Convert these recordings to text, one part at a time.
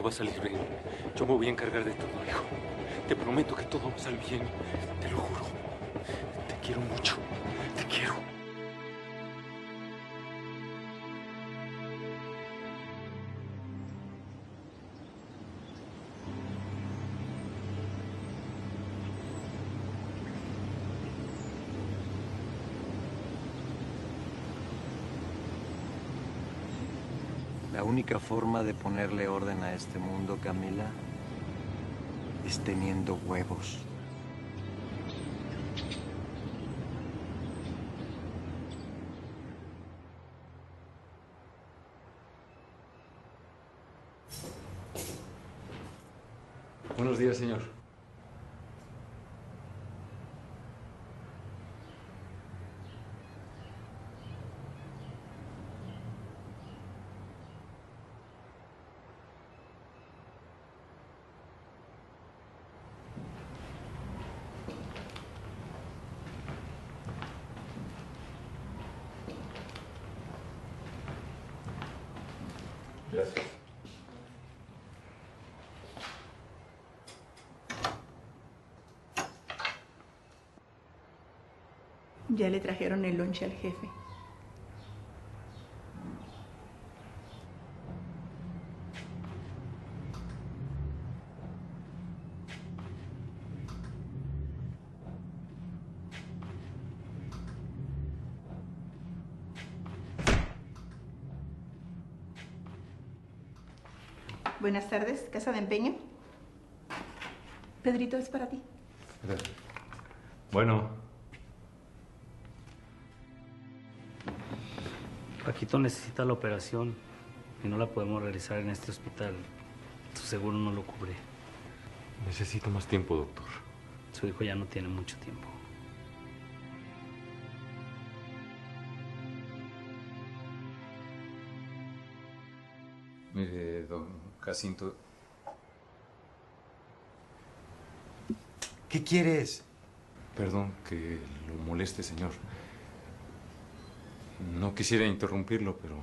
todo va a salir bien. Yo me voy a encargar de todo, hijo. Te prometo que todo va a salir bien. Te lo juro. Te quiero mucho. Te quiero. Única forma de ponerle orden a este mundo, Camila, es teniendo huevos. Buenos días, señor. Ya le trajeron el lonche al jefe. Buenas tardes, Casa de Empeño. Pedrito, es para ti. Bueno, Paquito necesita la operación y no la podemos realizar en este hospital. Su seguro no lo cubre. necesito más tiempo, doctor. Su hijo ya no tiene mucho tiempo. Mire, don Jacinto, ¿Qué quieres? perdón que lo moleste, señor. No quisiera interrumpirlo, pero...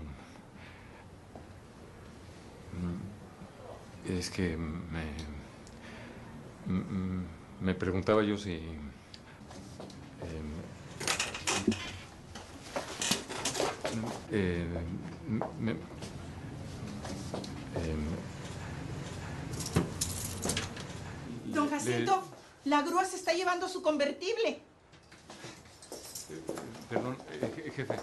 mm, Es que me... mm, Me preguntaba yo si... em, eh, me- em, Don Jacinto, la grúa se está llevando su convertible. Perdón, eh, je- jefe.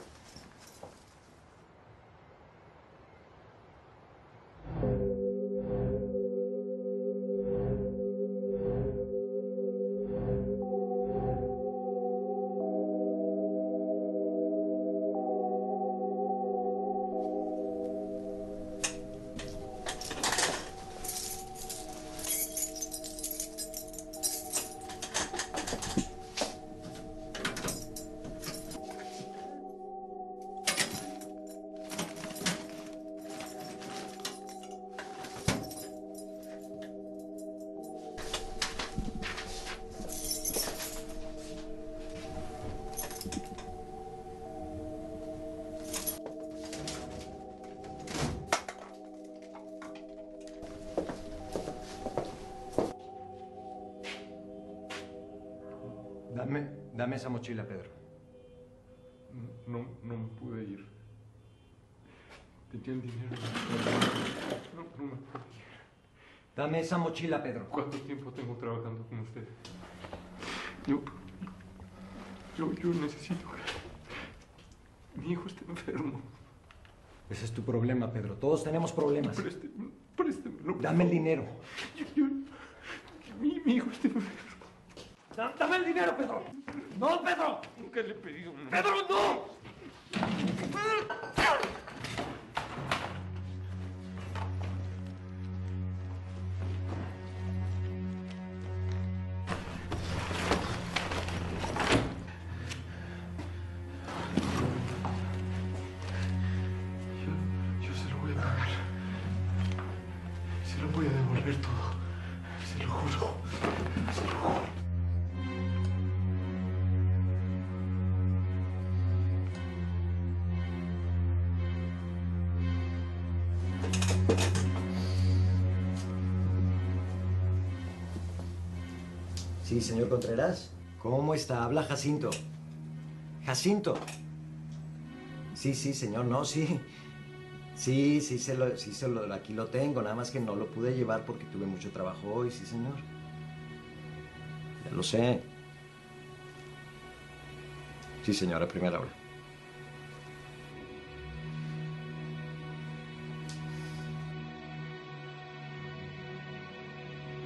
Dame, dame esa mochila, Pedro. No, no me pude ir. Tenía el dinero. No, no me pude ir. Dame esa mochila, Pedro. ¿Cuánto tiempo tengo trabajando con usted? Yo, yo, yo necesito. Mi hijo está enfermo. Ese es tu problema, Pedro. Todos tenemos problemas. Présteme, préstemelo. por Dame el dinero. Yo, yo, mi, mi hijo está enfermo. Da- Dame el dinero, Pedro. No, Pedro. Nunca le he pedido nada. Pedro, no. Sí, señor Contreras. ¿Cómo está? Habla Jacinto. Jacinto. Sí, sí, señor, no, sí. Sí, sí, aquí lo tengo, nada más que no lo pude llevar porque tuve mucho trabajo hoy, sí, señor. Ya lo sé. Sí, señora, primera hora.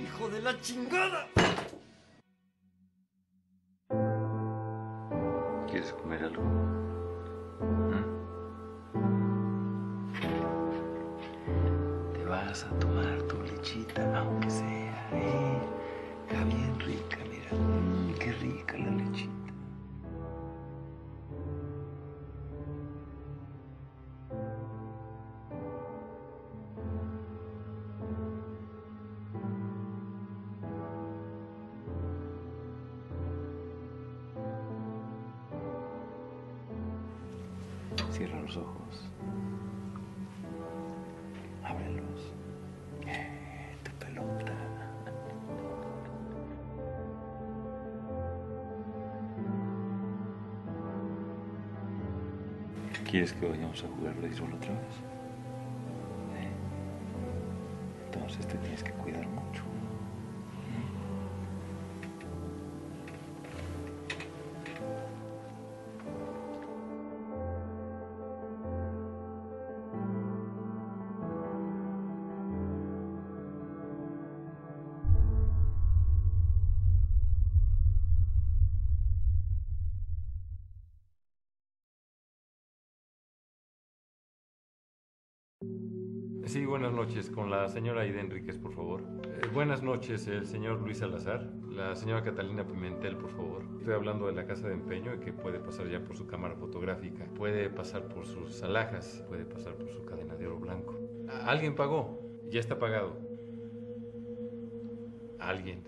¡Hijo de la chingada! ¿Quieres comer algo? ¿Mm? Te vas a tomar tu lechita, aunque Cierra los ojos. Ábrelos. Eh, tu pelota. ¿Quieres que vayamos a jugar béisbol otra vez? ¿Eh? Entonces te tienes que cuidar mucho. Sí, buenas noches. Con la señora Aida Enríquez, por favor. Eh, buenas noches, el señor Luis Salazar. La señora Catalina Pimentel, por favor. Estoy hablando de la casa de empeño y que puede pasar ya por su cámara fotográfica. Puede pasar por sus alhajas. Puede pasar por su cadena de oro blanco. Alguien pagó. Ya está pagado. Alguien.